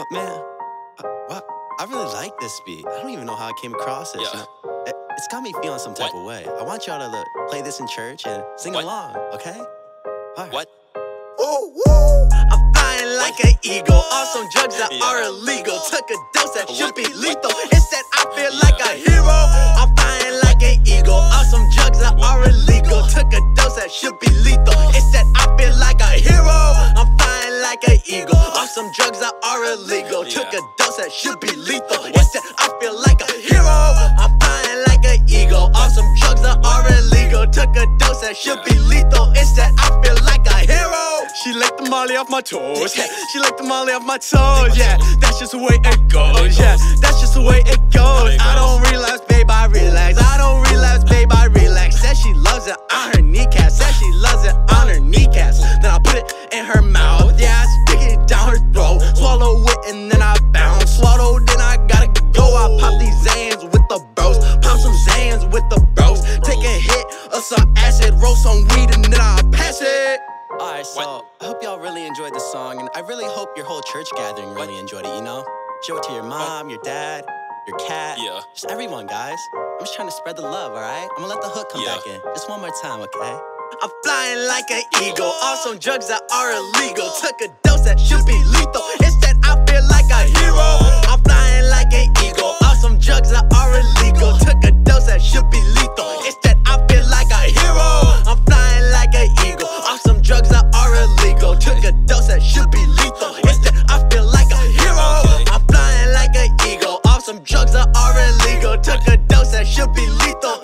But man, what? I really like this beat. I don't even know how I came across this. Yeah. You know? It, has got me feeling some type What? of way. I want y'all to look, play this in church and sing What? along, okay? All right. What? Ooh, woo. I'm flying like an eagle. On some drugs that Yeah. are illegal. Took a dose that should be lethal. It said I feel like a hero. I'm flying like an eagle. On some drugs that are illegal. Took a dose that should be lethal. Like an eagle. On some drugs that are illegal. Took a dose that should be lethal. It said I feel like a hero. I'm flying like an eagle. On some drugs that are illegal. Took a dose that should be lethal. It said I feel like a hero. She licked the molly off my toes. Yeah. She licked the molly off my toes. Yeah, that's just the way it goes. Yeah, that's just the way it goes. I don't relapse, roll some weed, and then I pass it. Alright, so What? I hope y'all really enjoyed the song, and I really hope your whole church gathering really enjoyed it, you know? Show it to your mom, your dad, your cat. Yeah. Just everyone, guys. I'm just trying to spread the love, alright? I'm gonna let the hook come Yeah. back in. Just one more time, okay? I'm flying like an eagle on some drugs that are illegal. Took a dose that should be lethal. Instead, I feel like a drugs are illegal. Took a dose that should be lethal.